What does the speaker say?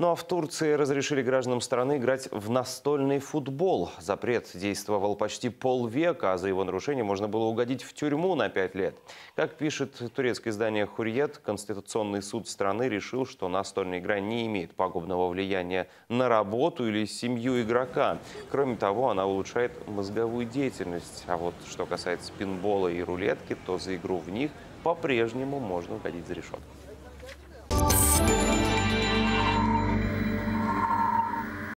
Ну а в Турции разрешили гражданам страны играть в настольный футбол. Запрет действовал почти полвека, а за его нарушение можно было угодить в тюрьму на пять лет. Как пишет турецкое издание «Хурьет», Конституционный суд страны решил, что настольная игра не имеет пагубного влияния на работу или семью игрока. Кроме того, она улучшает мозговую деятельность. А вот что касается пинбола и рулетки, то за игру в них по-прежнему можно угодить за решетку.